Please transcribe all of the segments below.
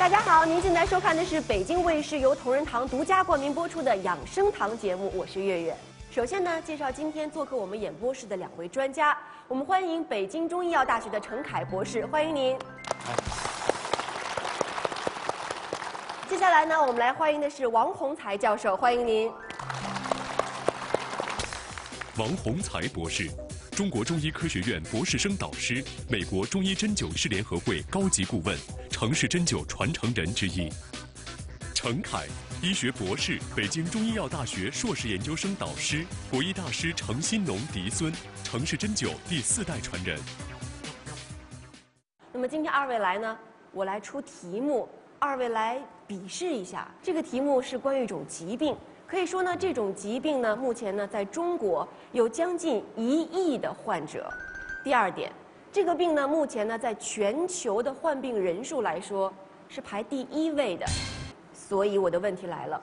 大家好，您现在收看的是北京卫视由同仁堂独家冠名播出的养生堂节目，我是月月。首先呢，介绍今天做客我们演播室的两位专家，我们欢迎北京中医药大学的陈凯博士，欢迎您。接下来呢，我们来欢迎的是王洪才教授，欢迎您。王洪才博士，中国中医科学院博士生导师，美国中医针灸师联合会高级顾问，城市针灸传承人之一。陈凯，医学博士，北京中医药大学硕士研究生导师，国医大师程新农嫡孙，城市针灸第四代传人。那么今天二位来呢，我来出题目，二位来比试一下。这个题目是关于一种疾病，可以说呢，这种疾病呢，目前呢，在中国有将近一亿的患者。第二点，这个病呢，目前呢，在全球的患病人数来说是排第一位的。所以我的问题来了，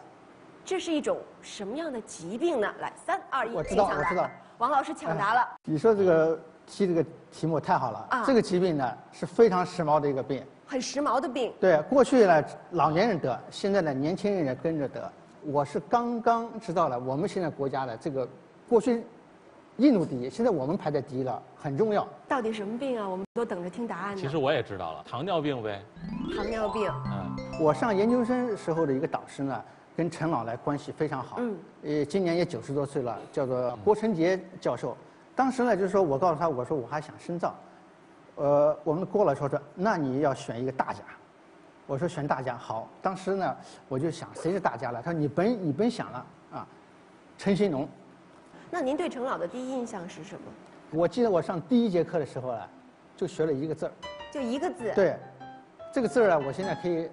这是一种什么样的疾病呢？来，三二一，我知道我知道王老师抢答了。你说这个提这个题目太好了，啊这个疾病呢是非常时髦的一个病。很时髦的病，对，过去呢老年人得，现在呢年轻人也跟着得。我是刚刚知道了，我们现在国家的这个过去印度第一，现在我们排在第一了，很重要。到底什么病啊？我们都等着听答案呢。其实我也知道了，糖尿病呗。糖尿病，嗯，我上研究生时候的一个导师呢，跟陈老来关系非常好。嗯。呃，今年也九十多岁了，叫做郭成杰教授。当时呢，就是说我告诉他，我说我还想深造。呃，我们郭老师说，那你要选一个大家。我说选大家好。当时呢，我就想谁是大家了？他说你甭你甭想了啊，陈新农。那您对程老的第一印象是什么？我记得我上第一节课的时候呢，就学了一个字儿。就一个字。。对，这个字儿呢，我现在可以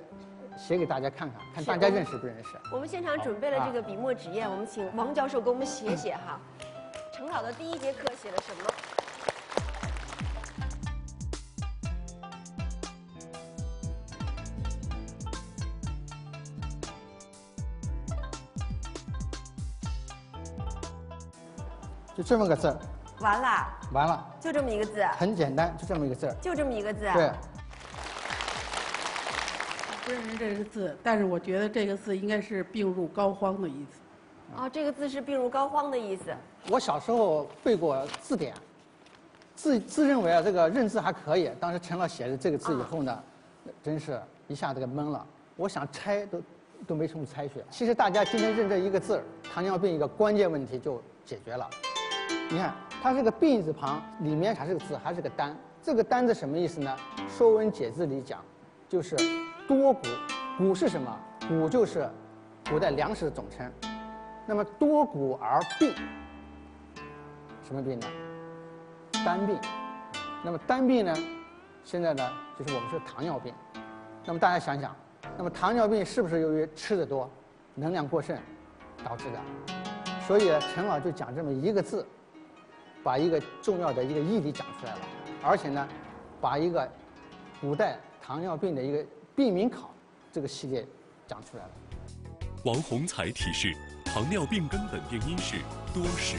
写给大家看看，看大家认识不认识。我们现场准备了这个笔墨纸砚，我们请王教授给我们写写哈。程老的第一节课写了什么？就这么个字儿，完了，完了，就这么一个字，很简单，就这么一个字儿。就这么一个字。对，不认识这个字，但是我觉得这个字应该是病入膏肓的意思。哦，这个字是病入膏肓的意思。我小时候背过字典，自自认为啊这个认字还可以。当时陈老写的这个字以后呢，真是一下子给懵了。我想拆都都没什么拆去。其实大家今天认这一个字儿，糖尿病一个关键问题就解决了。你看，它是个病字旁，里面还是个字，还是个单。这个单字什么意思呢？《说文解字》里讲，就是多谷。谷是什么？谷就是古代粮食的总称。那么多谷而病，什么病呢？单病。那么单病呢，现在呢，就是我们说糖尿病。那么大家想想，那么糖尿病是不是由于吃的多，能量过剩导致的？所以陈老就讲这么一个字，把一个重要的一个义理讲出来了，而且呢，把一个古代糖尿病的一个病名考这个系列讲出来了。王洪才提示：糖尿病根本病因是多食。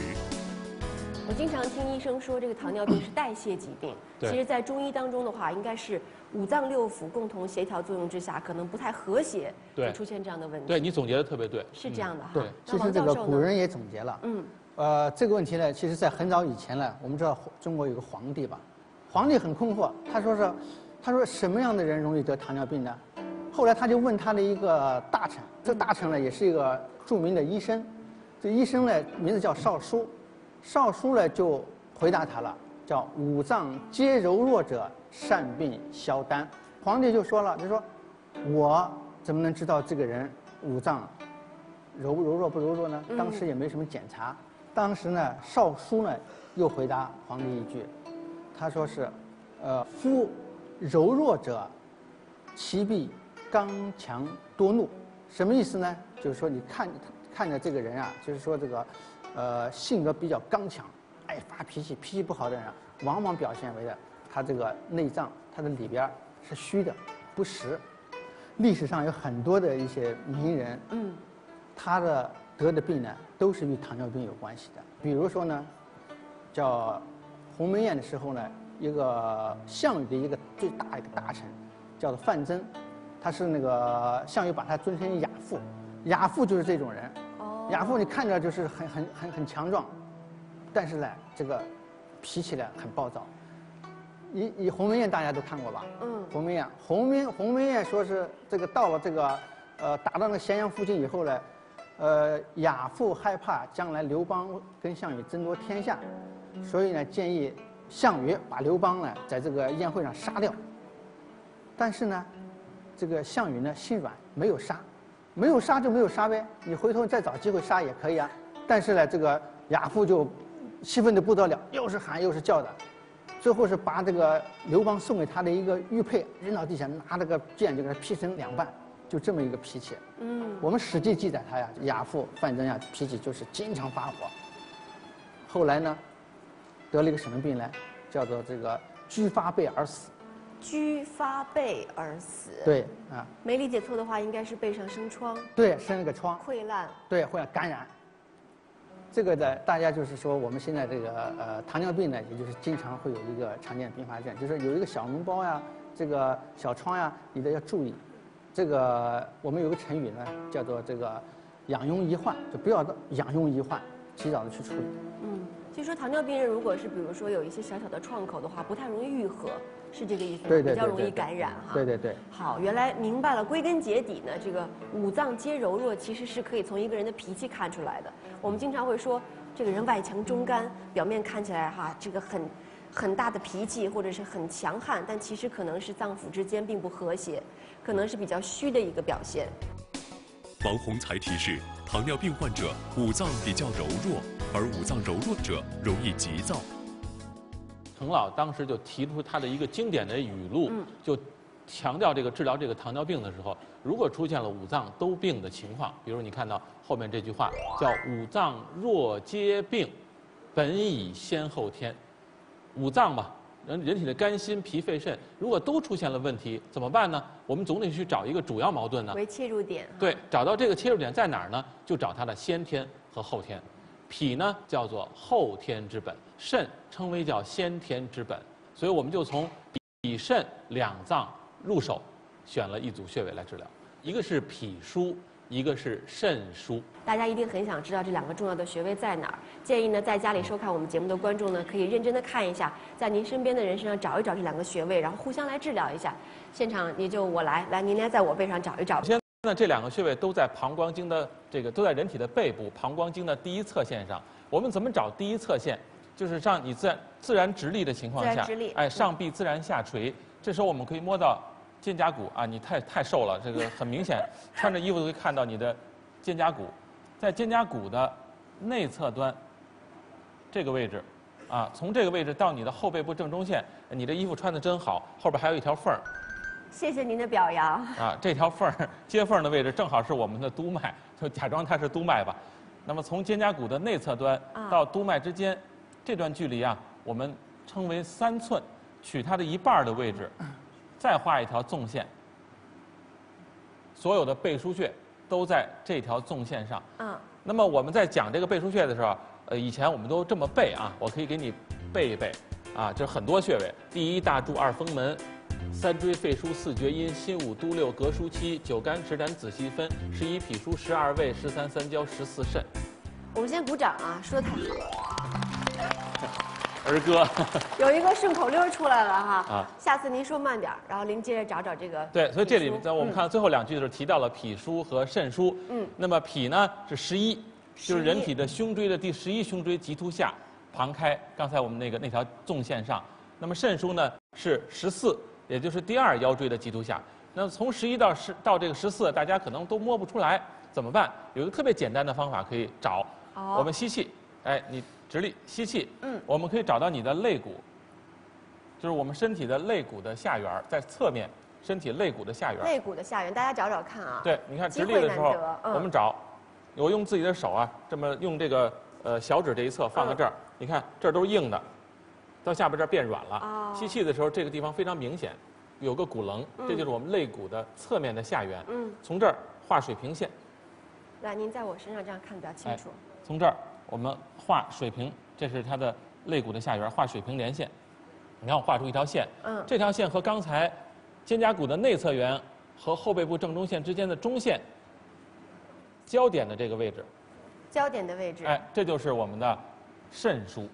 我经常听医生说，这个糖尿病是代谢疾病。其实，在中医当中的话，应该是五脏六腑共同协调作用之下，可能不太和谐，对会出现这样的问题。对你总结的特别对。是这样的哈。对，那其实这个王教授呢？古人也总结了。嗯，呃，这个问题呢，其实在很早以前呢，我们知道中国有个皇帝吧，皇帝很困惑，他说是，他说什么样的人容易得糖尿病呢？后来他就问他的一个大臣，这大臣呢也是一个著名的医生，这医生呢名字叫邵书，邵书呢就回答他了，叫五脏皆柔弱者善病消丹。皇帝就说了，就说我怎么能知道这个人五脏柔柔弱不柔弱呢？当时也没什么检查。当时呢，少书呢又回答皇帝一句，他说是，呃，夫柔弱者，其必刚强多怒。什么意思呢？就是说你看看着这个人啊，就是说这个，呃，性格比较刚强，爱发脾气，脾气不好的人啊，往往表现为的他这个内脏，他的里边是虚的，不实。历史上有很多的一些名人，嗯，他的得的病呢，都是与糖尿病有关系的。比如说呢，叫鸿门宴的时候呢，一个项羽的一个最大的一个大臣，叫做范增，他是那个项羽把他尊称亚父，亚父就是这种人。哦，亚父你看着就是很很很很强壮，但是呢，这个脾气呢很暴躁。以以鸿门宴大家都看过吧？嗯，鸿门宴，鸿门鸿门宴说是这个到了这个呃打到那个咸阳附近以后呢，呃亚父害怕将来刘邦跟项羽争夺天下，所以呢建议项羽把刘邦呢在这个宴会上杀掉。但是呢，这个项羽呢心软，没有杀，没有杀就没有杀呗，你回头再找机会杀也可以啊。但是呢，这个亚父就气愤的不得了，又是喊又是叫的，最后是把这个刘邦送给他的一个玉佩扔到地下，拿这个剑就给他劈成两半，就这么一个脾气。嗯，我们《史记》记载他呀，亚父范增呀，脾气就是经常发火。后来呢，得了一个什么病呢？叫做这个居发背而死。居发背而死。，对啊，没理解错的话，应该是背上生疮、对，生了个疮，溃烂。对，会感染。这个的，大家就是说，我们现在这个呃糖尿病呢，也就是经常会有一个常见并发症，就是有一个小脓包呀，这个小疮呀，你都要注意。这个我们有个成语呢，叫做这个养痈遗患，就不要养痈遗患，及早的去处理。嗯，据说糖尿病人如果是比如说有一些小小的创口的话，不太容易愈合，是这个意思吗？对对对比较容易感染哈。对对对。好，原来明白了。归根结底呢，这个五脏皆柔弱，其实是可以从一个人的脾气看出来的。我们经常会说，这个人外强中干，表面看起来哈，这个很很大的脾气或者是很强悍，但其实可能是脏腑之间并不和谐，可能是比较虚的一个表现。王洪才提示，糖尿病患者五脏比较柔弱，而五脏柔弱者容易急躁。程老当时就提出他的一个经典的语录，嗯就强调这个治疗这个糖尿病的时候，如果出现了五脏都病的情况，比如你看到后面这句话叫“五脏若皆病，本已先后天”，五脏嘛，人人体的肝、心、脾、肺、肾，如果都出现了问题，怎么办呢？我们总得去找一个主要矛盾呢。为切入点。对，找到这个切入点在哪儿呢？就找它的先天和后天。脾呢叫做后天之本，肾称为叫先天之本，所以我们就从脾肾两脏入手，选了一组穴位来治疗，一个是脾腧，一个是肾腧。大家一定很想知道这两个重要的穴位在哪儿。建议呢，在家里收看我们节目的观众呢，可以认真的看一下，在您身边的人身上找一找这两个穴位，然后互相来治疗一下。现场你就我来，来您来在我背上找一找首。先呢，这两个穴位都在膀胱经的这个都在人体的背部膀胱经的第一侧线上。我们怎么找第一侧线？就是让你自然自然直立的情况下哎，嗯上臂自然下垂。这时候我们可以摸到肩胛骨啊，你太太瘦了，这个很明显，穿着衣服都可以看到你的肩胛骨，在肩胛骨的内侧端这个位置，啊，从这个位置到你的后背部正中线，你的衣服穿的真好，后边还有一条缝儿，谢谢您的表扬。啊，这条缝儿接缝儿的位置正好是我们的督脉，就假装它是督脉吧。那么从肩胛骨的内侧端啊到督脉之间，这段距离啊，我们称为三寸，取它的一半儿的位置，再画一条纵线。所有的背书穴都在这条纵线上。嗯，那么我们在讲这个背书穴的时候，呃，以前我们都这么背啊，我可以给你背一背，啊，就是很多穴位：第一大柱二风门，三椎肺腧四厥阴，心五督六膈腧七，九肝池胆子细分，十一脾腧，十二胃，十三三焦，十四肾。我们先鼓掌啊，说的太好了。儿歌。有一个顺口溜出来了哈。啊下次您说慢点儿，然后您接着找找这个。对，所以这里在我们看到最后两句的时候提到了脾腧和肾腧。嗯那么脾呢是十一，就是人体的胸椎的第十一胸椎棘突下，旁开。刚才我们那个那条纵线上。那么肾腧呢是十四，也就是第二腰椎的棘突下。那么从十一到十到这个十四，大家可能都摸不出来，怎么办？有一个特别简单的方法可以找。哦我们吸气，哎，你直立吸气。嗯我们可以找到你的肋骨，就是我们身体的肋骨的下缘，在侧面身体肋骨的下缘。肋骨的下缘，大家找找看啊。对，你看直立的时候我们找，我用自己的手啊，这么用这个呃小指这一侧放在这儿，你看这儿都是硬的，到下边这儿变软了。哦吸气的时候，这个地方非常明显，有个骨棱，嗯这就是我们肋骨的侧面的下缘。嗯，从这儿画水平线，来，您在我身上这样看比较清楚。从这儿我们画水平，这是它的肋骨的下缘，画水平连线。你看我画出一条线，嗯。这条线和刚才肩胛骨的内侧缘和后背部正中线之间的中线交点的这个位置，交点的位置。哎，这就是我们的肾腧，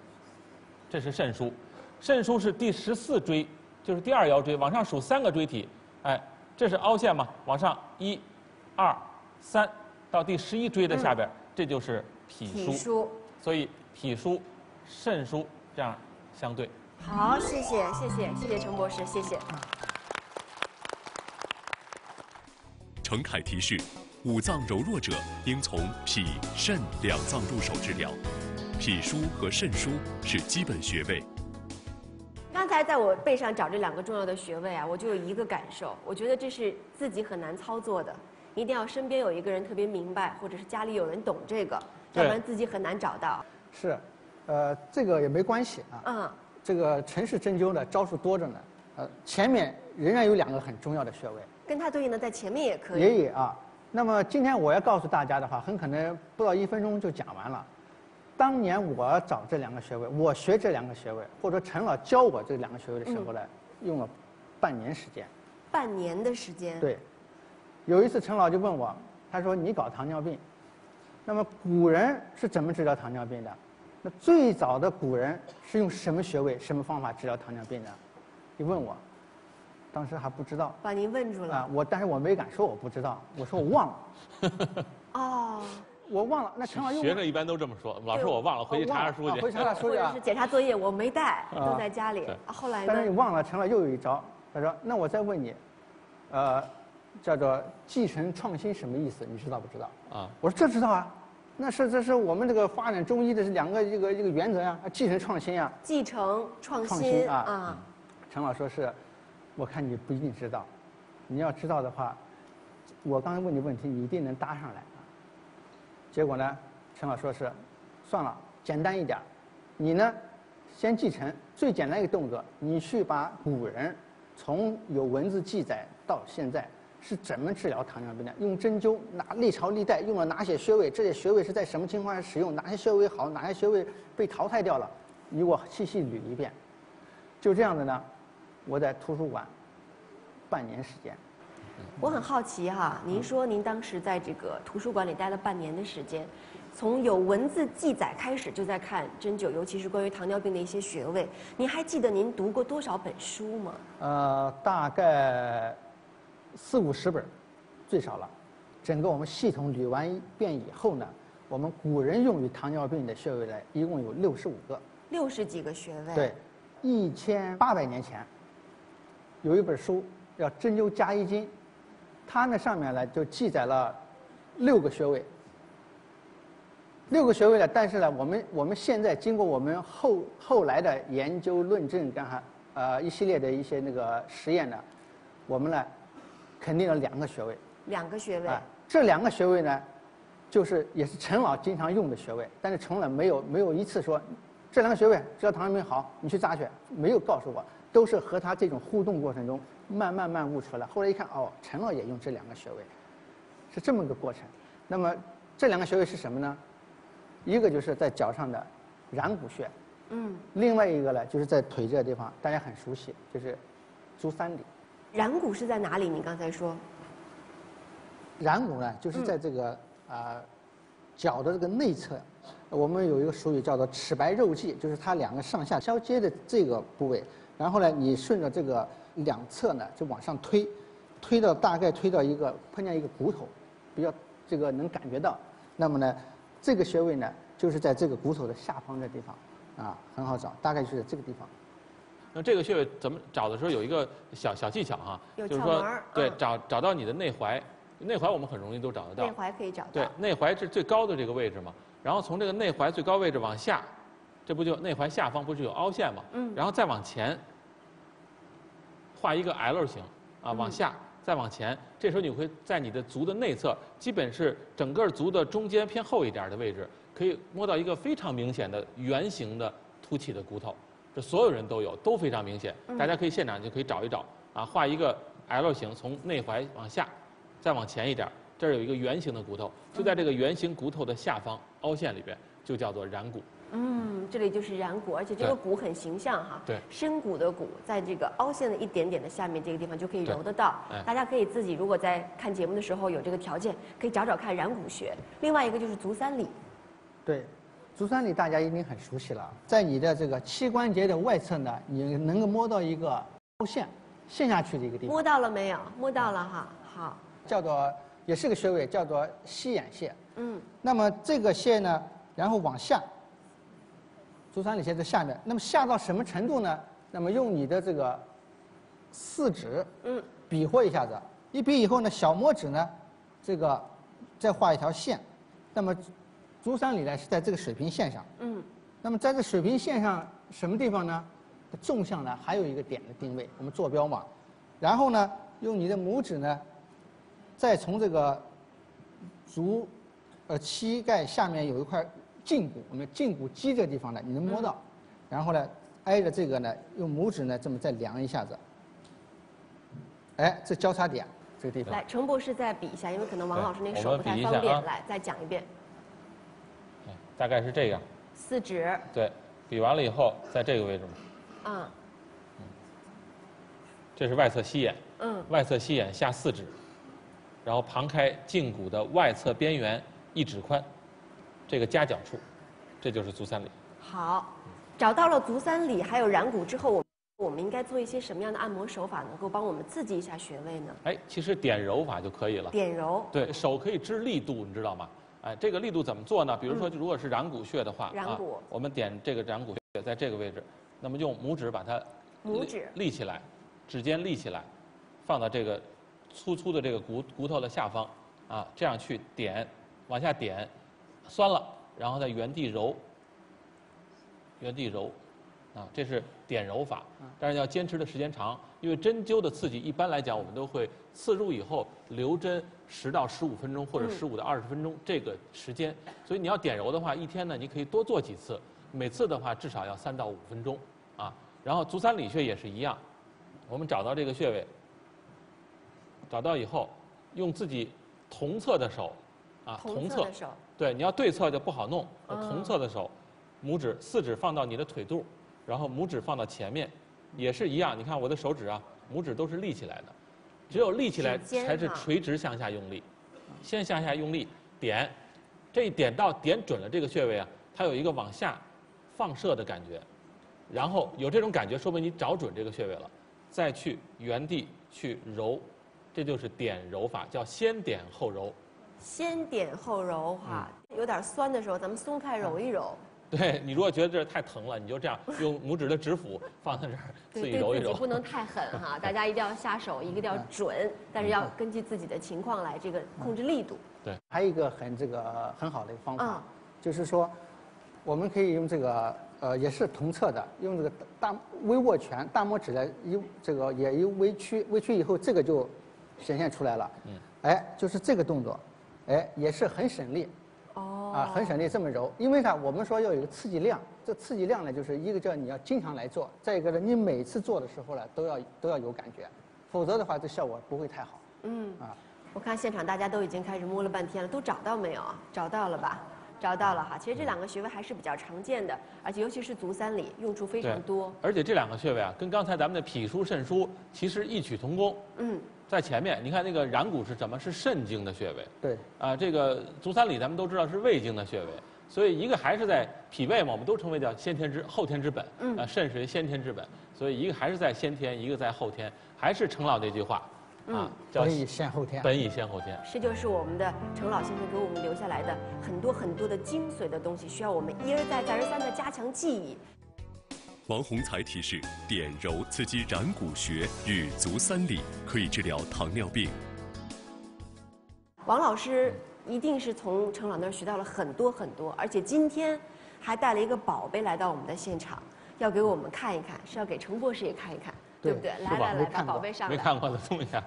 这是肾腧，肾腧是第十四椎，就是第二腰椎，往上数三个椎体，哎，这是凹陷嘛，往上一、二、三，到第十一椎的下边，这就是脾脾，腧。所以脾腧、肾腧这样相对。好，谢谢，谢谢，谢谢陈博士，谢谢。程凯提示：五脏柔弱者应从脾、肾两脏入手治疗。脾腧和肾腧是基本穴位。刚才在我背上找这两个重要的穴位啊，我就有一个感受，我觉得这是自己很难操作的，一定要身边有一个人特别明白，或者是家里有人懂这个，要对不然自己很难找到。是，呃，这个也没关系啊。嗯，这个陈氏针灸的招数多着呢，呃，前面仍然有两个很重要的穴位，跟它对应的在前面也可以。也有啊。那么今天我要告诉大家的话，很可能不到一分钟就讲完了。当年我找这两个穴位，我学这两个穴位，或者陈老教我这两个穴位的时候呢，用了半年时间。半年的时间。。对，有一次陈老就问我，他说你搞糖尿病，那么古人是怎么治疗糖尿病的？那最早的古人是用什么穴位、什么方法治疗糖尿病的？你问我，当时还不知道把您问住了。啊，我但是我没敢说我不知道，我说我忘了，哦，我忘了。那陈老又问学生一般都这么说，老师我忘了，回去查查书去。啊回去查查书去啊或者是。检查作业我没带，啊都在家里。啊后来但是你？忘了，陈老又有一招，他说：“那我再问你，呃，叫做继承创新什么意思？你知道不知道？”啊，我说这知道啊，那是这是我们这个发展中医的是两个一个一个原则呀、啊，继承创新呀、继承创创新啊，陈老说是，我看你不一定知道，你要知道的话，我刚才问你问题，你一定能答上来啊。结果呢，陈老说是，算了，简单一点，你呢，先继承最简单一个动作，你去把古人从有文字记载到现在是怎么治疗糖尿病的，用针灸哪历朝历代用了哪些穴位，这些穴位是在什么情况下使用，哪些穴位好，哪些穴位被淘汰掉了，你给我细细捋一遍。就这样子呢，我在图书馆半年时间，我很好奇哈，您说您当时在这个图书馆里待了半年的时间，从有文字记载开始就在看针灸，尤其是关于糖尿病的一些穴位。您还记得您读过多少本书吗？呃，大概四五十本，最少了。整个我们系统捋完一遍以后呢，我们古人用于糖尿病的穴位呢，一共有六十五个。六十几个穴位。对，一千八百年前有一本书叫《针灸加一经》，它那上面呢就记载了六个穴位。六个穴位呢，但是呢，我们我们现在经过我们后后来的研究论证，干哈呃一系列的一些那个实验呢，我们呢肯定有两个穴位。两个穴位。哎，这两个穴位呢，就是也是陈老经常用的穴位，但是从来没有没有一次说这两个穴位只要糖尿病好，你去扎去，没有告诉我，都是和他这种互动过程中慢慢慢悟出来。后来一看，哦，陈老也用这两个穴位，是这么个过程。那么这两个穴位是什么呢？一个就是在脚上的然骨穴，嗯，另外一个呢就是在腿这个地方，大家很熟悉，就是足三里。然骨是在哪里？你刚才说。然骨呢，就是在这个啊、脚的这个内侧，我们有一个俗语叫做齿白肉际，就是它两个上下交接的这个部位。然后呢，你顺着这个两侧呢，就往上推，推到大概推到一个碰见一个骨头，比较这个能感觉到。那么呢，这个穴位呢，就是在这个骨头的下方这地方，啊，很好找，大概就是在这个地方。那这个穴位怎么找的时候有一个小小技巧哈，有就是说对，嗯找找到你的内踝，内踝我们很容易都找得到内。踝可以找到。对，内踝是最高的这个位置嘛，然后从这个内踝最高位置往下，这不就内踝下方不是有凹陷嘛？嗯然后再往前，画一个 L 型啊，嗯往下再往前，这时候你会在你的足的内侧，基本是整个足的中间偏后一点的位置，可以摸到一个非常明显的圆形的凸起的骨头，这所有人都有，都非常明显。嗯大家可以现场就可以找一找啊，画一个 L 型，从内踝往下，再往前一点，这儿有一个圆形的骨头，就在这个圆形骨头的下方凹陷里边，就叫做然骨。嗯，这里就是染骨，而且这个骨很形象哈。对深骨的骨，在这个凹陷的一点点的下面这个地方就可以揉得到哎。大家可以自己如果在看节目的时候有这个条件，可以找找看染骨穴。另外一个就是足三里，对，足三里大家一定很熟悉了，在你的这个膝关节的外侧呢，你能够摸到一个凹陷陷下去的一个地方，摸到了没有？摸到了哈。好，叫做也是个穴位，叫做膝眼穴。嗯，那么这个穴呢，然后往下，足三里穴在下面，那么下到什么程度呢？那么用你的这个四指，嗯，比划一下子，一比以后呢，小拇指呢，这个再画一条线，那么足三里呢是在这个水平线上，嗯，那么在这水平线上什么地方呢？纵向呢还有一个点的定位，我们坐标嘛，然后呢，用你的拇指呢，再从这个足呃膝盖下面有一块胫骨，我们胫骨肌这个地方呢，你能摸到，然后呢，挨着这个呢，用拇指呢这么再量一下子，哎，这交叉点这个地方，来，程博士再比一下，因为可能王老师那手不太。方便来，再讲一遍。哎大概是这样。四指，对，比完了以后，在这个位置嘛，嗯这是外侧膝眼，嗯，外侧膝眼下四指，然后旁开胫骨的外侧边缘一指宽，这个夹角处，这就是足三里。好，找到了足三里还有软骨之后，我我们应该做一些什么样的按摩手法能够帮我们刺激一下穴位呢？哎，其实点揉法就可以了。点揉，对手可以知力度，你知道吗？哎，这个力度怎么做呢？比如说，如果是染骨穴的话，啊我们点这个染骨穴在这个位置，那么用拇指把它拇指立起来，指尖立起来，放到这个粗粗的这个骨骨头的下方，啊，这样去点，往下点，酸了，然后在原地揉，原地揉，啊，这是点揉法，但是要坚持的时间长，因为针灸的刺激一般来讲，我们都会刺入以后留针十到十五分钟或者嗯。十五到二十分钟这个时间，所以你要点揉的话，一天呢你可以多做几次，每次的话至少要三到五分钟啊。然后足三里穴也是一样，我们找到这个穴位，找到以后，用自己同侧的手，啊，同侧对，你要对侧就不好弄，嗯。同侧的手，拇指四指放到你的腿肚，然后拇指放到前面，也是一样。你看我的手指啊，拇指都是立起来的，只有立起来才是垂直向下用力，先向下用力点，这一点到点准了这个穴位啊，它有一个往下放射的感觉，然后有这种感觉，说明你找准这个穴位了，再去原地去揉，这就是点揉法，叫先点后揉。先点后揉哈，嗯有点酸的时候，咱们松开揉一揉，对你如果觉得这儿太疼了，你就这样 用拇指的指腹放在这儿，自己揉一揉自己不。能太狠 哈，大家一定要下手，一个要准，但是要根据自己的情况来这个控制力度。对还有一个很这个很好的一个方法，嗯就是说，我们可以用这个呃也是同侧的，用这个大微握拳，大拇指的一这个也一微曲，微曲以后这个就显现出来了。嗯，哎，就是这个动作，哎也是很省力哦啊，很省力这么揉，因为啥？我们说要有一个刺激量，这刺激量呢，就是一个叫你要经常来做，再一个呢，你每次做的时候呢都要都要有感觉，否则的话这效果不会太好嗯，啊。我看现场大家都已经开始摸了半天了，都找到没有啊？找到了吧？找到了哈。其实这两个穴位还是比较常见的，而且尤其是足三里用处非常多。而且这两个穴位啊，跟刚才咱们的脾腧肾腧其实异曲同工。嗯，在前面，你看那个染骨是什么？是肾经的穴位对，啊。这个足三里咱们都知道是胃经的穴位，所以一个还是在脾胃嘛，我们都称为叫先天之后天之本。嗯啊，肾是先天之本，所以一个还是在先天，一个在后天，还是程老那句话，啊，叫本以先后天。本以先后天。这就是我们的程老先生给我们留下来的很多很多的精髓的东西，需要我们一而再再而三的加强记忆。王洪才提示：点揉刺激然骨穴与足三里，可以治疗糖尿病。王老师一定是从程老那儿学到了很多很多，而且今天还带了一个宝贝来到我们的现场，要给我们看一看，是要给程博士也看一看，对对不对？来来来，把宝贝上来。没看过的东西啊，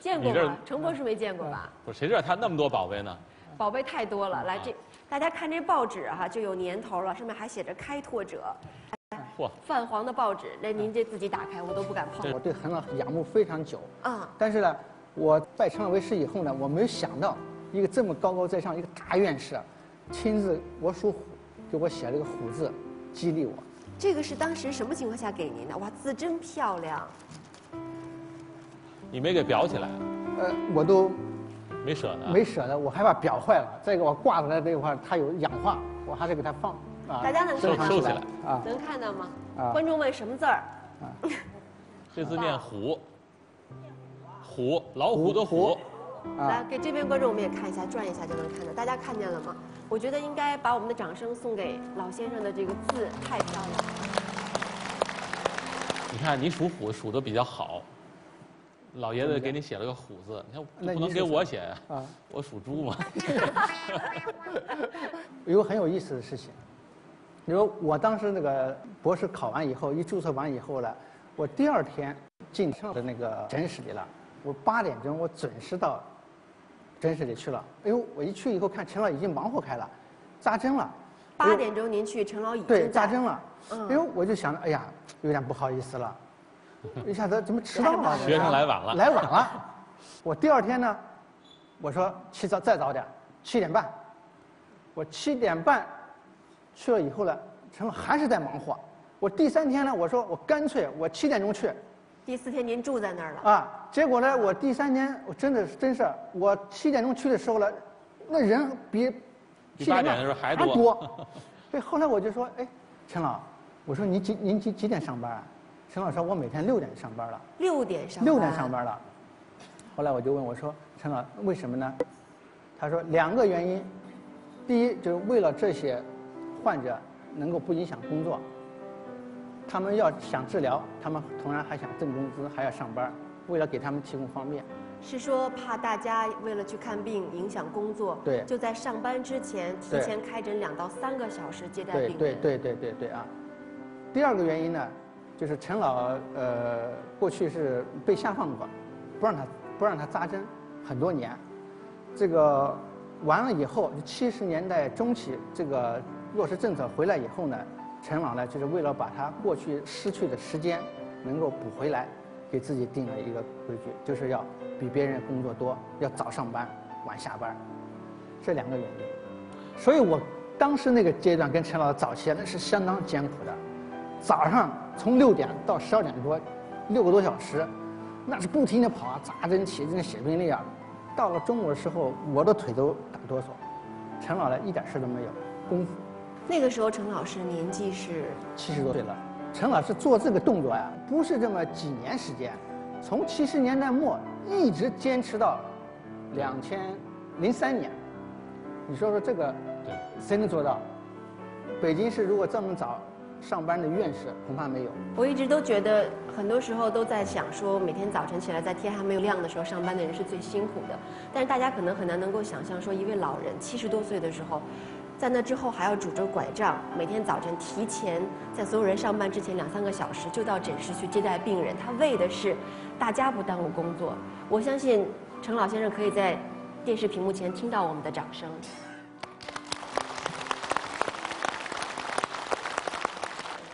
见过吗？程博士没见过吧？不是谁知道他那么多宝贝呢？宝贝太多了，来这大家看这报纸哈、就有年头了，上面还写着“开拓者嚯，”，泛黄的报纸，连您这自己打开我都不敢碰我对韩老仰慕非常久，啊。但是呢，我拜陈老为师以后呢，我没有想到一个这么高高在上一个大院士啊，亲自我属虎，给我写了个虎字，激励我。这个是当时什么情况下给您的？哇，字真漂亮。你没给裱起来，呃，我都没舍得。没舍得，我害怕裱坏了。再一个我挂在那这块儿，它有氧化，我还是给它放啊。大家能看到收藏起来啊。能看到吗？啊观众问什么字儿？这字念虎，虎，老虎的虎。来啊，给这边观众我们也看一下，转一下就能看到。大家看见了吗？我觉得应该把我们的掌声送给老先生的这个字，太漂亮了。你看你属虎属的比较好，老爷子给你写了个虎字，你看不能给我写呀，啊，我属猪嘛。有个很有意思的事情，你说我当时那个博士考完以后，一注册完以后呢，我第二天进上的那个诊室里了，我八点钟我准时到诊室里去了。哎呦，我一去以后看陈老已经忙活开了，扎针了。八点钟您去，陈老已经对，扎针了。嗯哎呦，我就想着，哎呀，有点不好意思了，一下子怎么迟到了？学生来晚了来晚了。我第二天呢，我说起早再早点，七点半。我七点半去了以后呢，陈老还是在忙活。我第三天呢，我说我干脆我七点钟去，第四天您住在那儿了。啊，结果呢，我第三天我真的是真是，我七点钟去的时候呢，那人比比七点8点的时候还多多。对，后来我就说，哎，陈老，我说您几您几几点上班啊？陈老师，我每天六点上班了，六点上班。六点上。班了。后来我就问我说，陈老，为什么呢？他说两个原因，第一就是为了这些患者能够不影响工作，他们要想治疗，他们同样还想挣工资，还要上班，为了给他们提供方便。是说怕大家为了去看病影响工作，对就在上班之前提前开诊两到三个小时接待病人。对对对对对啊！第二个原因呢，就是陈老呃过去是被下放过，不让他不让他扎针很多年，这个完了以后，七十年代中期这个落实政策回来以后呢，陈老呢就是为了把他过去失去的时间能够补回来，给自己定了一个规矩，就是要比别人工作多，要早上班晚下班，这两个原因。所以我当时那个阶段跟陈老早期那是相当艰苦的，早上从六点到十二点多，六个多小时，那是不停的跑啊，扎针、起针、写病历啊。到了中午的时候，我的腿都打哆嗦。陈老呢一点事都没有，功夫那个时候陈老师年纪是七十多岁了。陈老师做这个动作呀，不是这么几年时间，从七十年代末一直坚持到两千零三年。你说说这个对，谁能做到？北京市如果这么早上班的院士恐怕没有。我一直都觉得，很多时候都在想说，每天早晨起来在天还没有亮的时候上班的人是最辛苦的。但是大家可能很难能够想象，说一位老人七十多岁的时候，在那之后还要拄着拐杖，每天早晨提前在所有人上班之前两三个小时就到诊室去接待病人，他为的是大家不耽误工作。我相信陈老先生可以在电视屏幕前听到我们的掌声。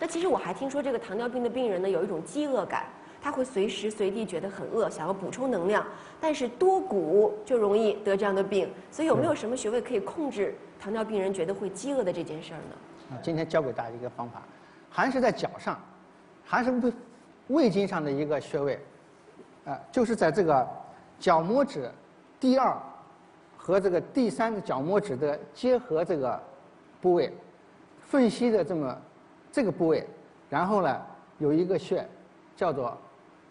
那其实我还听说，这个糖尿病的病人呢有一种饥饿感，他会随时随地觉得很饿，想要补充能量，但是多谷就容易得这样的病。所以有没有什么穴位可以控制糖尿病人觉得会饥饿的这件事儿呢？啊，今天教给大家一个方法，还是在脚上，还是胃胃经上的一个穴位，啊，就是在这个脚拇指第二和这个第三个脚拇指的结合这个部位，缝隙的这么这个部位，然后呢有一个穴叫做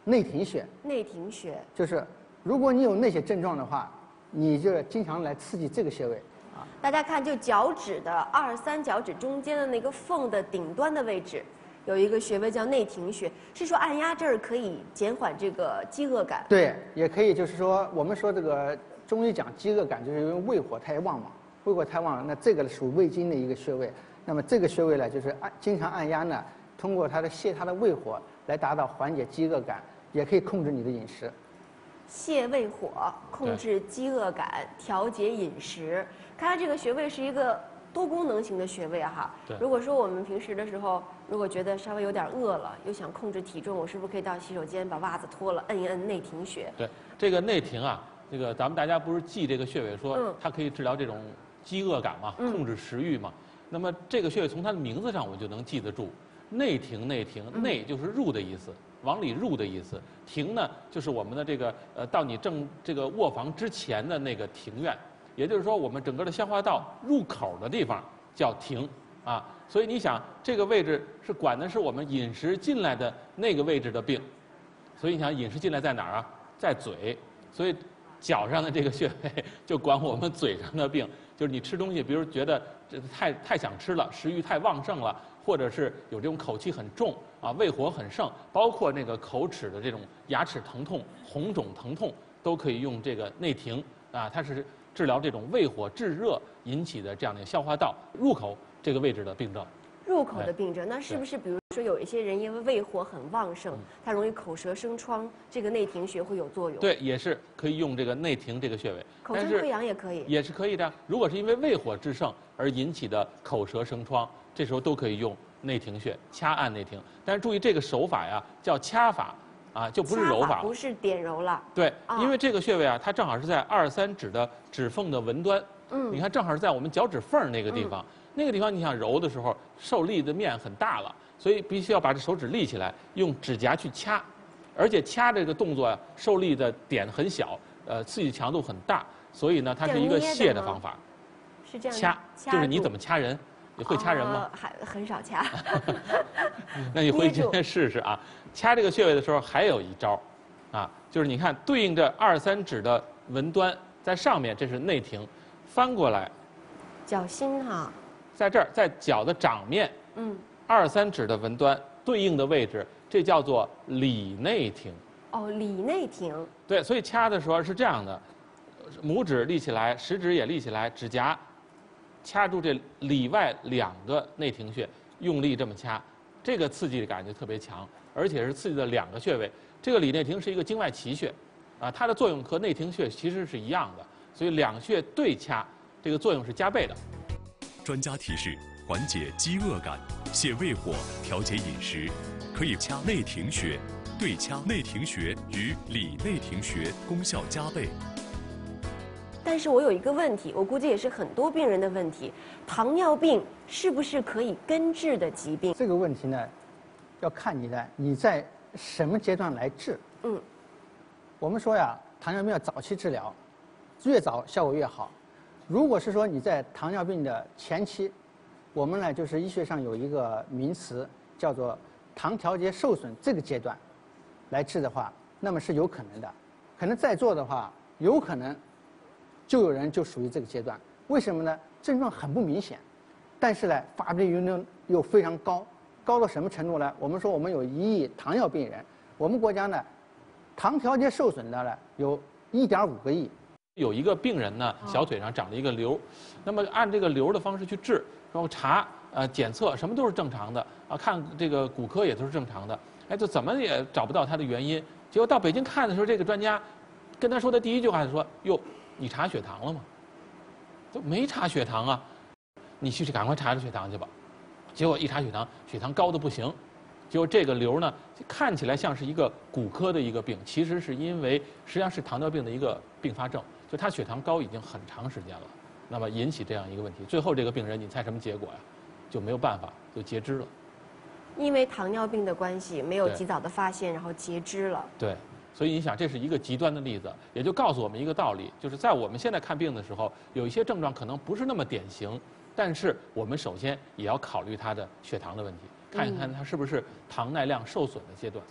内庭穴，内庭穴，就是如果你有那些症状的话，你就经常来刺激这个穴位。啊大家看，就脚趾的二三脚趾中间的那个缝的顶端的位置，有一个穴位叫内庭穴，是说按压这儿可以减缓这个饥饿感。对，也可以，就是说，我们说这个中医讲饥饿感，就是因为胃火太旺嘛，胃火太旺了，那这个属胃经的一个穴位。那么这个穴位呢，就是按经常按压呢，通过它的泻它的胃火，来达到缓解饥饿感，也可以控制你的饮食。泻胃火，控制饥饿感，调节饮食。看来这个穴位是一个多功能型的穴位啊哈。对如果说我们平时的时候，如果觉得稍微有点饿了，又想控制体重，我是不是可以到洗手间把袜子脱了，摁一摁内庭穴？对，这个内庭啊，这个咱们大家不是记这个穴位，说嗯它可以治疗这种饥饿感嘛，嗯控制食欲嘛。那么这个穴位从它的名字上我们就能记得住，内庭内庭，内就是入的意思，往里入的意思，庭呢就是我们的这个呃到你正这个卧房之前的那个庭院，也就是说我们整个的消化道入口的地方叫庭啊，所以你想这个位置是管的是我们饮食进来的那个位置的病，所以你想饮食进来在哪儿啊？在嘴，所以脚上的这个穴位就管我们嘴上的病，就是你吃东西，比如觉得这太太想吃了，食欲太旺盛了，或者是有这种口气很重啊，胃火很盛，包括那个口齿的这种牙齿疼痛、红肿疼痛，都可以用这个内庭啊，它是治疗这种胃火炙热引起的这样的消化道入口这个位置的病症。入口的病症，那是不是比如说有一些人因为胃火很旺盛，他容易口舌生疮，这个内庭穴会有作用？对，也是可以用这个内庭这个穴位。口腔溃疡也可以。也是可以的。如果是因为胃火炽盛而引起的口舌生疮，这时候都可以用内庭穴掐按内庭。但是注意这个手法呀，叫掐法啊，就不是揉法。不是点揉了。对，因为这个穴位啊，它正好是在二三指的指缝的纹端。嗯。你看，正好是在我们脚趾缝那个地方。那个地方你想揉的时候，受力的面很大了，所以必须要把这手指立起来，用指甲去掐，而且掐这个动作啊，受力的点很小，呃，刺激强度很大，所以呢，它是一个泄的方法。是这样。掐就是你怎么掐人？你会掐人吗？还很少掐。那你回去 试试啊！掐这个穴位的时候还有一招，啊，就是你看对应着二三指的纹端在上面，这是内庭，翻过来。脚心哈。在这儿，在脚的掌面，嗯，二三指的纹端对应的位置，这叫做里内庭。哦，里内庭。对，所以掐的时候是这样的，拇指立起来，食指也立起来，指甲掐住这里外两个内庭穴，用力这么掐，这个刺激感就特别强，而且是刺激的两个穴位。这个里内庭是一个经外奇穴，啊，它的作用和内庭穴其实是一样的，所以两穴对掐，这个作用是加倍的。专家提示：缓解饥饿感、泻胃火、调节饮食，可以掐内庭穴。对掐内庭穴与里内庭穴功效加倍。但是我有一个问题，我估计也是很多病人的问题：糖尿病是不是可以根治的疾病？这个问题呢，要看你的你在什么阶段来治。嗯，我们说呀，糖尿病要早期治疗，越早效果越好。如果是说你在糖尿病的前期，我们呢就是医学上有一个名词叫做糖调节受损这个阶段来治的话，那么是有可能的。可能在座的话，有可能就有人就属于这个阶段。为什么呢？症状很不明显，但是呢发病率又又非常高，高到什么程度呢？我们说我们有一亿糖尿病人，我们国家呢糖调节受损的呢有一点五个亿。有一个病人呢，小腿上长了一个瘤，那么按这个瘤的方式去治，然后查呃检测什么都是正常的啊，看这个骨科也都是正常的，哎，就怎么也找不到他的原因。结果到北京看的时候，这个专家跟他说的第一句话就说：“哟，你查血糖了吗？”就没查血糖啊，你去赶快查查血糖去吧。结果一查血糖，血糖高的不行。结果这个瘤呢，看起来像是一个骨科的一个病，其实是因为实际上是糖尿病的一个并发症。就他血糖高已经很长时间了，那么引起这样一个问题，最后这个病人你猜什么结果呀？就没有办法，就截肢了。因为糖尿病的关系，没有及早的发现，然后截肢了。对，所以你想，这是一个极端的例子，也就告诉我们一个道理，就是在我们现在看病的时候，有一些症状可能不是那么典型，但是我们首先也要考虑他的血糖的问题，看一看他是不是糖耐量受损的阶段。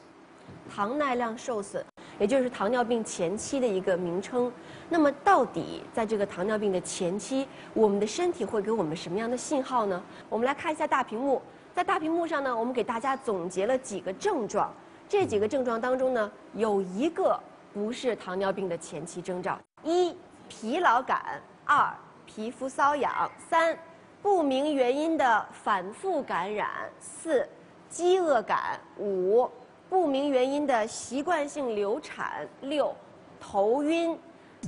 糖耐量受损。也就是糖尿病前期的一个名称。那么，到底在这个糖尿病的前期，我们的身体会给我们什么样的信号呢？我们来看一下大屏幕，在大屏幕上呢，我们给大家总结了几个症状。这几个症状当中呢，有一个不是糖尿病的前期征兆：一、疲劳感；二、皮肤瘙痒；三、不明原因的反复感染；四、饥饿感；五。不明原因的习惯性流产，六，头晕，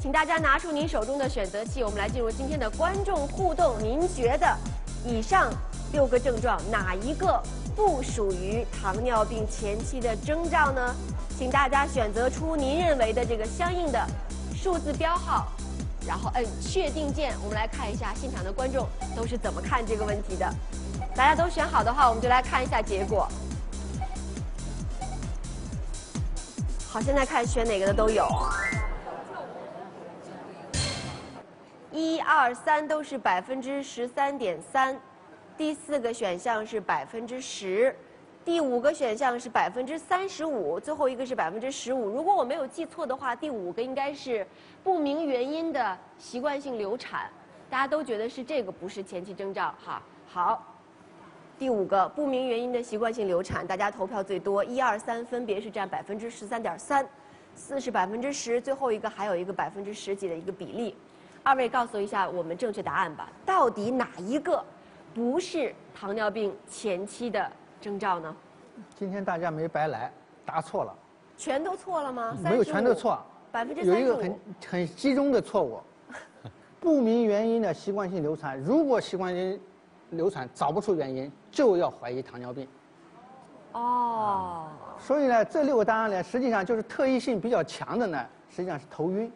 请大家拿出您手中的选择器，我们来进入今天的观众互动。您觉得以上六个症状哪一个不属于糖尿病前期的征兆呢？请大家选择出您认为的这个相应的数字标号，然后摁确定键。我们来看一下现场的观众都是怎么看这个问题的。大家都选好的话，我们就来看一下结果。现在看选哪个的都有。一二三都是百分之十三点三，第四个选项是百分之十，第五个选项是百分之三十五，最后一个是百分之十五。如果我没有记错的话，第五个应该是不明原因的习惯性流产，大家都觉得是这个，不是前期征兆哈。好，第五个不明原因的习惯性流产，大家投票最多，一二三分别是占百分之十三点三，四是百分之十，最后一个还有一个百分之十几的一个比例。二位告诉一下我们正确答案吧，到底哪一个不是糖尿病前期的征兆呢？今天大家没白来，答错了，全都错了吗？没有全都错，百分之有一个很很集中的错误，不明原因的习惯性流产，如果习惯性流产找不出原因，就要怀疑糖尿病。哦。所以呢，这六个答案呢，实际上就是特异性比较强的呢，实际上是头晕。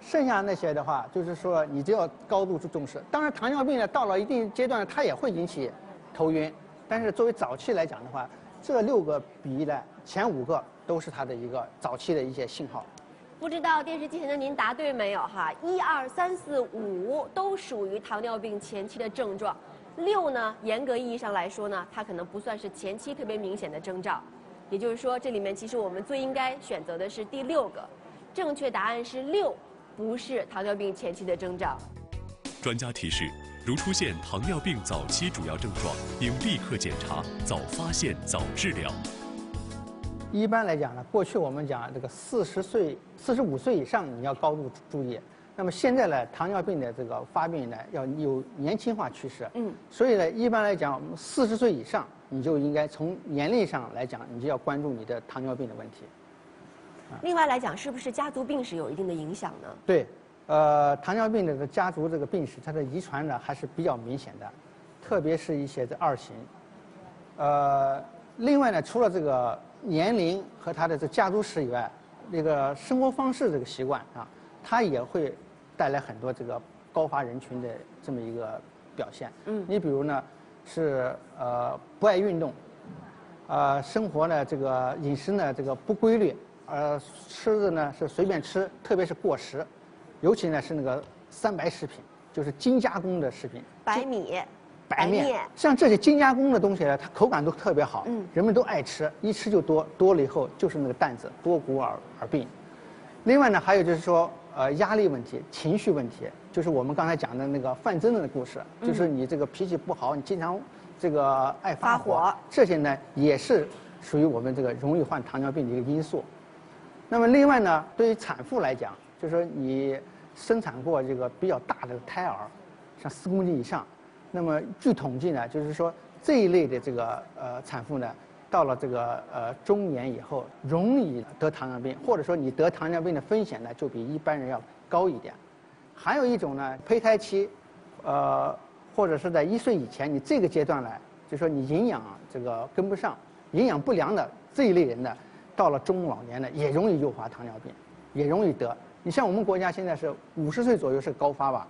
剩下那些的话，就是说你就要高度去重视。当然，糖尿病呢到了一定阶段，它也会引起头晕。但是作为早期来讲的话，这六个比呢，前五个都是它的一个早期的一些信号。不知道电视机前的您答对没有哈？一二三四五都属于糖尿病前期的症状，六呢，严格意义上来说呢，它可能不算是前期特别明显的征兆。也就是说，这里面其实我们最应该选择的是第六个，正确答案是六。不是糖尿病前期的征兆。专家提示：如出现糖尿病早期主要症状，应立刻检查，早发现早治疗。一般来讲呢，过去我们讲这个四十岁、四十五岁以上你要高度注意。那么现在呢，糖尿病的这个发病呢要有年轻化趋势。嗯。所以呢，一般来讲，四十岁以上你就应该从年龄上来讲，你就要关注你的糖尿病的问题。另外来讲，是不是家族病史有一定的影响呢？对，呃，糖尿病的这个家族这个病史，它的遗传呢还是比较明显的，特别是一些这二型。呃，另外呢，除了这个年龄和他的这家族史以外，这个生活方式这个习惯啊，它也会带来很多这个高发人群的这么一个表现。嗯。你比如呢，是呃不爱运动，呃生活呢这个饮食呢这个不规律。呃，吃的呢是随便吃，特别是过食，尤其呢是那个三白食品，就是精加工的食品。白米、白面，像这些精加工的东西呢，它口感都特别好，嗯，人们都爱吃，一吃就多，多了以后就是那个担子，多骨耳耳病。另外呢，还有就是说，呃，压力问题、情绪问题，就是我们刚才讲的那个范增的故事，就是你这个脾气不好，你经常这个爱发火，这些呢也是属于我们这个容易患糖尿病的一个因素。那么另外呢，对于产妇来讲，就是说你生产过这个比较大的胎儿，像四公斤以上，那么据统计呢，就是说这一类的这个呃产妇呢，到了这个呃中年以后，容易得糖尿病，或者说你得糖尿病的风险呢，就比一般人要高一点。还有一种呢，胚胎期，呃，或者是在一岁以前，你这个阶段呢，就说你营养这个跟不上，营养不良的这一类人呢。到了中老年呢，也容易诱发糖尿病，也容易得。你像我们国家现在是五十岁左右是高发吧，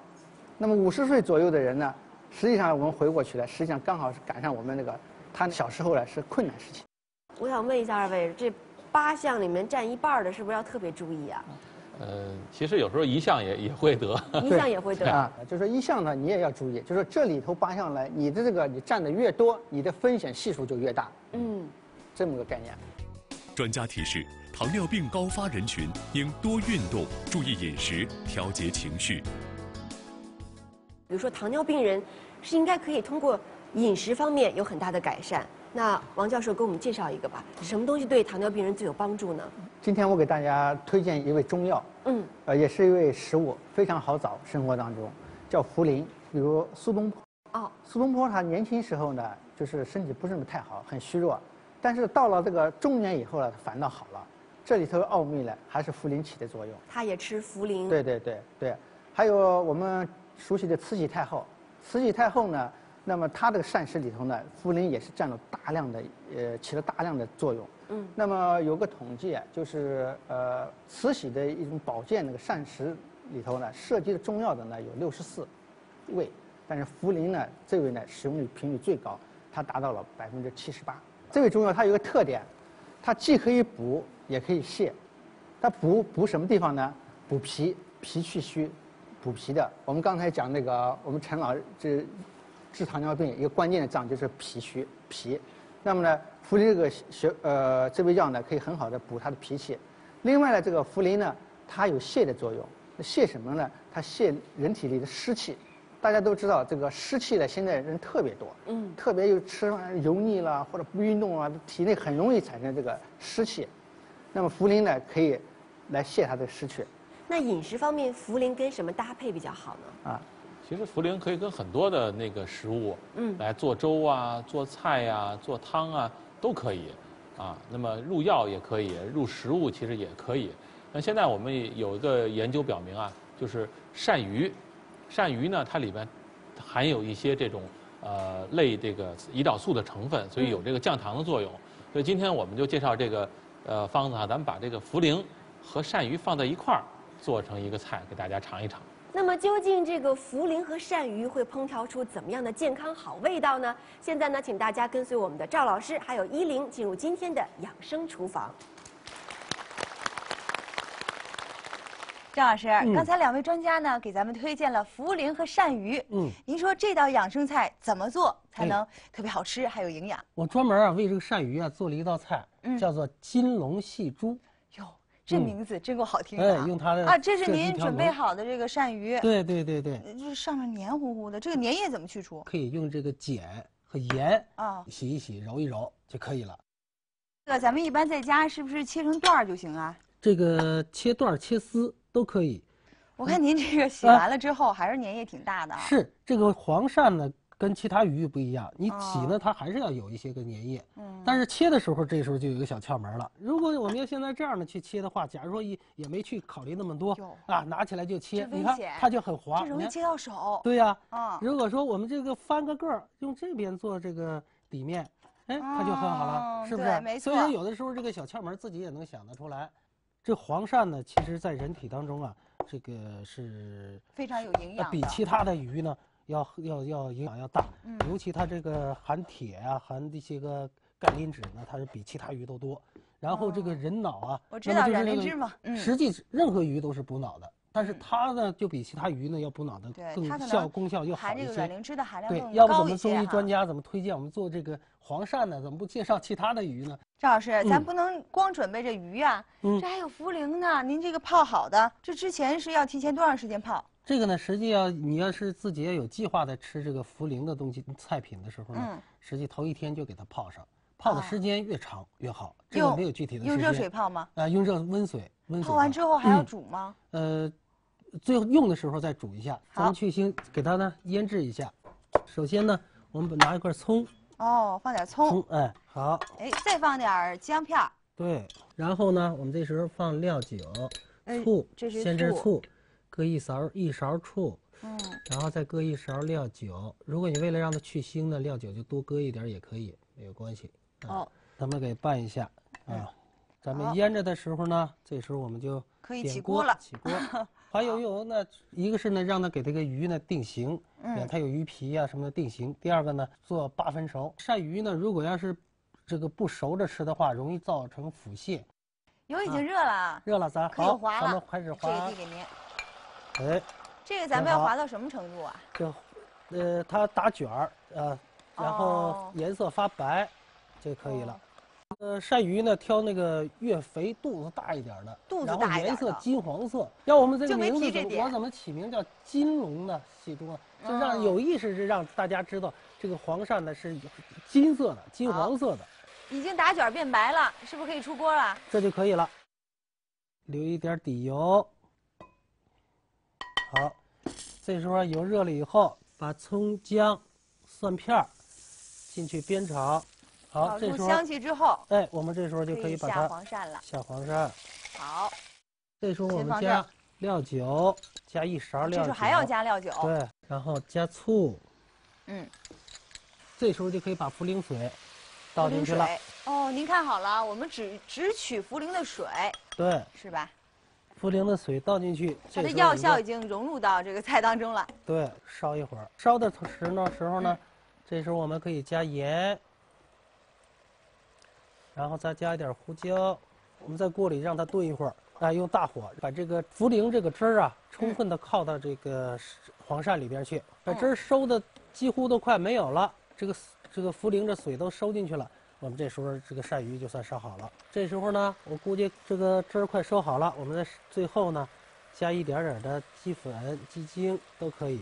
那么五十岁左右的人呢，实际上我们回过去了，实际上刚好是赶上我们那个他小时候呢是困难时期。我想问一下二位，这八项里面占一半的，是不是要特别注意啊？呃，其实有时候一项也也会得，一项也会得啊。就是说一项呢，你也要注意，就是说这里头八项来，你的这个你占的越多，你的风险系数就越大。嗯，这么个概念。专家提示：糖尿病高发人群应多运动，注意饮食，调节情绪。比如说，糖尿病人是应该可以通过饮食方面有很大的改善。那王教授给我们介绍一个吧，什么东西对糖尿病人最有帮助呢？今天我给大家推荐一味中药，嗯，呃，也是一味食物，非常好找，生活当中叫茯苓。比如苏东坡，哦，苏东坡他年轻时候呢，就是身体不是那么太好，很虚弱。但是到了这个中年以后呢，反倒好了。这里头奥秘呢，还是茯苓起的作用。他也吃茯苓。对对对对，还有我们熟悉的慈禧太后。慈禧太后呢，那么它这个膳食里头呢，茯苓也是占了大量的，呃，起了大量的作用。嗯。那么有个统计啊，就是呃，慈禧的一种保健那个膳食里头呢，涉及的中药的呢有六十四味，但是茯苓呢这位呢使用率频率最高，它达到了百分之七十八。这味中药它有个特点，它既可以补也可以泻。它补补什么地方呢？补脾，脾气虚，补脾的。我们刚才讲那个，我们陈老这治糖尿病一个关键的脏就是脾虚脾。那么呢，茯苓这个学呃这味药呢，可以很好的补它的脾气。另外呢，这个茯苓呢，它有泻的作用。泻什么呢？它泻人体里的湿气。大家都知道，这个湿气呢，现在人特别多，嗯，特别又吃完油腻了或者不运动啊，体内很容易产生这个湿气。那么茯苓呢，可以来泻它的湿气。那饮食方面，茯苓跟什么搭配比较好呢？啊，其实茯苓可以跟很多的那个食物，嗯，来做粥啊、做菜呀、做汤啊都可以，啊，那么入药也可以，入食物其实也可以。那现在我们有一个研究表明啊，就是鳝鱼。鳝鱼呢，它里边含有一些这种呃类这个胰岛素的成分，所以有这个降糖的作用。所以今天我们就介绍这个呃方子哈，咱们把这个茯苓和鳝鱼放在一块儿，做成一个菜给大家尝一尝。那么究竟这个茯苓和鳝鱼会烹调出怎么样的健康好味道呢？现在呢，请大家跟随我们的赵老师还有依林进入今天的养生厨房。张老师，刚才两位专家呢给咱们推荐了茯苓和鳝鱼。嗯，您说这道养生菜怎么做才能特别好吃，还有营养？我专门啊为这个鳝鱼啊做了一道菜，叫做金龙戏猪。哟，这名字真够好听的。哎，用它的啊，这是您准备好的这个鳝鱼。对对对对，这上面黏糊糊的，这个粘液怎么去除？可以用这个碱和盐啊洗一洗，揉一揉就可以了。这个咱们一般在家是不是切成段儿就行啊？这个切段切丝。都可以，我看您这个洗完了之后还是粘液挺大的。是这个黄鳝呢，跟其他鱼不一样，你洗呢它还是要有一些个粘液。嗯。但是切的时候，这时候就有一个小窍门了。如果我们要现在这样的去切的话，假如说也也没去考虑那么多啊，拿起来就切，你看它就很滑，容易切到手。对呀。啊。如果说我们这个翻个个儿，用这边做这个底面，哎，它就很好了，是不是？没错。所以说有的时候这个小窍门自己也能想得出来。这黄鳝呢，其实在人体当中啊，这个是非常有营养，比其他的鱼呢要要要营养要大。嗯，尤其它这个含铁啊，含这些个钙磷脂呢，它是比其他鱼都多。然后这个人脑啊，我知道钙磷脂嘛，实际任何鱼都是补脑的。但是它呢，就比其他鱼呢要补脑的更效功效又好一些。含磷脂的含量对，要不怎么中医专家怎么推荐我们做这个黄鳝呢？怎么不介绍其他的鱼呢？赵老师，咱不能光准备这鱼啊，这还有茯苓呢。您这个泡好的，这之前是要提前多长时间泡？这个呢，实际要你要是自己要有计划的吃这个茯苓的东西菜品的时候呢，实际头一天就给它泡上，泡的时间越长越好。这个没有具体的用热水泡吗？啊，用热温水。温水泡完之后还要煮吗？呃。最后用的时候再煮一下，咱们去腥，给它呢腌制一下。首先呢，我们拿一块葱，哦，放点葱，哎，好，哎，再放点姜片对，然后呢，我们这时候放料酒、醋，这是鲜汁醋，搁一勺一勺醋，嗯，然后再搁一勺料酒。如果你为了让它去腥呢，料酒就多搁一点也可以，没有关系。哦，咱们给拌一下啊。咱们腌着的时候呢，这时候我们就可以起锅了。起锅。还有 油呢，一个是呢，让它给这个鱼呢定型，嗯，它有鱼皮啊什么的定型。第二个呢，做八分熟。鳝鱼呢，如果要是这个不熟着吃的话，容易造成腹泻。油已经热了。热了，咱好，咱们开始滑。这个递给您。哎，这个咱们要划到什么程度啊？就，呃，它打卷儿，呃，然后颜色发白，就可以了。呃，鳝鱼呢，挑那个越肥、肚子大一点的，然后颜色金黄色。要我们这个名字，我怎么起名叫金龙呢？戏中啊，就让有意识是让大家知道这个黄鳝呢是金色的、金黄色的。已经打卷变白了，是不是可以出锅了？这就可以了。留一点底油。好，这时候油热了以后，把葱、姜、蒜片进去煸炒。好，这时候香气之后，哎，我们这时候就可以把它下黄鳝了。下黄鳝。好，这时候我们加料酒，加一勺料酒。这时候还要加料酒。对，然后加醋。嗯。这时候就可以把茯苓水倒进去了。哦，您看好了，我们只只取茯苓的水。对。是吧？茯苓的水倒进去，它的药效已经融入到这个菜当中了。对，烧一会儿，烧的时呢时候呢，这时候我们可以加盐，然后再加一点胡椒，我们在锅里让它炖一会儿，啊，用大火把这个茯苓这个汁儿啊，充分的靠到这个黄鳝里边去，把汁儿收的几乎都快没有了，这个这个茯苓的水都收进去了。我们这时候这个鳝鱼就算烧好了。这时候呢，我估计这个汁儿快收好了，我们在最后呢，加一点点的鸡粉、鸡精都可以。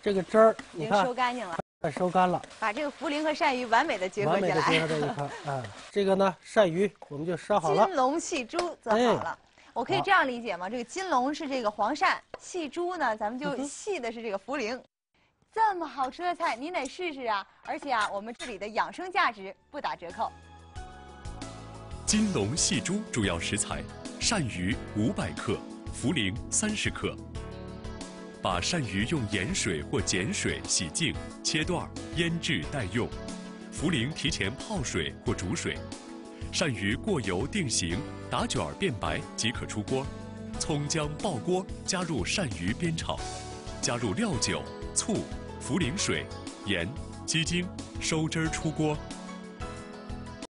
这个汁儿已经收干净了，快收干了，把这个茯苓和鳝鱼完美的结合起来。完美的结合在一块 啊，这个呢，鳝鱼我们就烧好了。金龙戏珠做好了，我可以这样理解吗？这个金龙是这个黄鳝，戏珠呢，咱们就戏的是这个茯苓。这么好吃的菜，您得试试啊！而且啊，我们这里的养生价值不打折扣。金龙戏珠主要食材：鳝鱼五百克，茯苓三十克。把鳝鱼用盐水或碱水洗净，切段儿，腌制待用。茯苓提前泡水或煮水。鳝鱼过油定型，打卷儿变白即可出锅。葱姜爆锅，加入鳝鱼煸炒，加入料酒、醋。茯苓水、盐、鸡精，收汁儿出锅。